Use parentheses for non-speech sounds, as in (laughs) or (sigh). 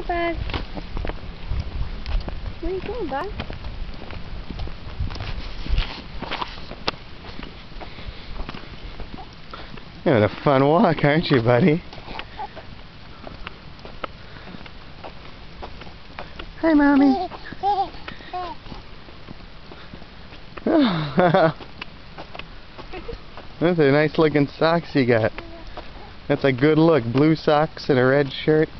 Hey, bud. Where you going, bud? You're having a fun walk, aren't you, buddy? Hi, Mommy. (laughs) Those are nice looking socks you got. That's a good look. Blue socks and a red shirt.